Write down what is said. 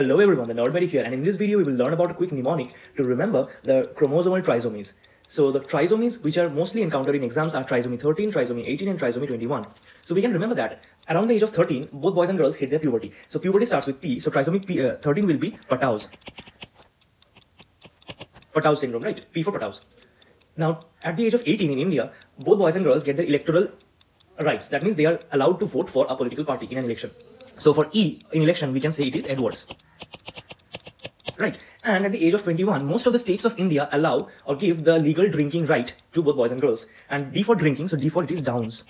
Hello everyone, the Nerd Medic here, and in this video we will learn about a quick mnemonic to remember the chromosomal trisomies. So the trisomies which are mostly encountered in exams are trisomy 13, trisomy 18 and trisomy 21. So we can remember that around the age of 13, both boys and girls hit their puberty. So puberty starts with P, so trisomy P, uh, 13 will be Patau's. Patau's syndrome, right? P for Patau's. Now, at the age of 18 in India, both boys and girls get their electoral rights. That means they are allowed to vote for a political party in an election. So for E in election, we can say it is Edwards. Right. And at the age of 21, most of the states of India allow or give the legal drinking right to both boys and girls. And D for drinking, so D for it is Downs.